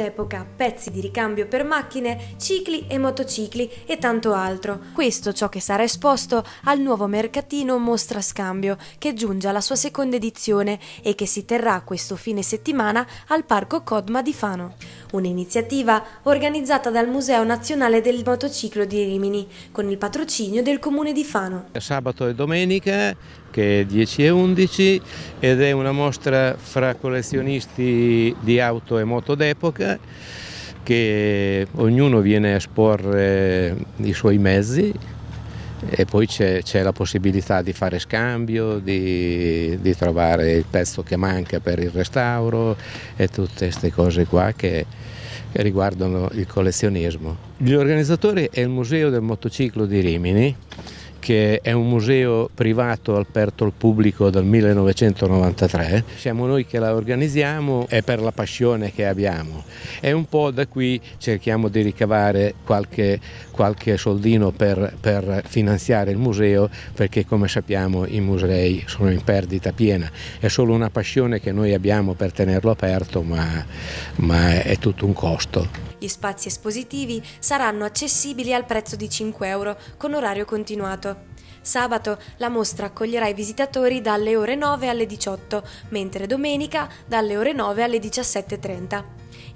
dell'epoca, pezzi di ricambio per macchine, cicli e motocicli e tanto altro. Questo ciò che sarà esposto al nuovo mercatino Mostra Scambio, che giunge alla sua seconda edizione e che si terrà questo fine settimana al Parco Codma di Fano. Un'iniziativa organizzata dal Museo Nazionale del Motociclo di Rimini, con il patrocinio del Comune di Fano. Sabato e domenica che è 10 e 11 ed è una mostra fra collezionisti di auto e moto d'epoca che ognuno viene a esporre i suoi mezzi e poi c'è, la possibilità di fare scambio, di, di, trovare il pezzo che manca per il restauro e tutte queste cose qua che, che riguardano il collezionismo. Gli organizzatori è il Museo del Motociclo di Rimini che è un museo privato aperto al pubblico dal 1993. Siamo noi che la organizziamo e per la passione che abbiamo. E un po' da qui cerchiamo di ricavare qualche, qualche soldino per, per finanziare il museo perché come sappiamo i musei sono in perdita piena. È solo una passione che noi abbiamo per tenerlo aperto ma, ma è tutto un costo. Gli spazi espositivi saranno accessibili al prezzo di 5 euro con orario continuato. Sabato la mostra accoglierà i visitatori dalle ore 9 alle 18, mentre domenica dalle ore 9 alle 17.30.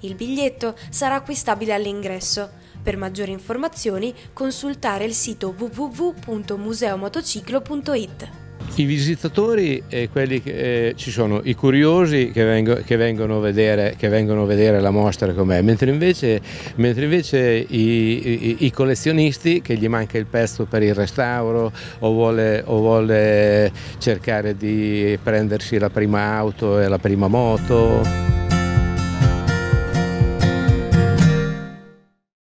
Il biglietto sarà acquistabile all'ingresso. Per maggiori informazioni consultare il sito www.museomotociclo.it. I visitatori e quelli che, eh, ci sono i curiosi che, vengo, che, vengono vedere, che, vengono a vedere la mostra com'è, mentre invece, mentre invece i, i, i, collezionisti che gli manca il pezzo per il restauro o vuole, o vuole cercare di prendersi la prima auto e la prima moto.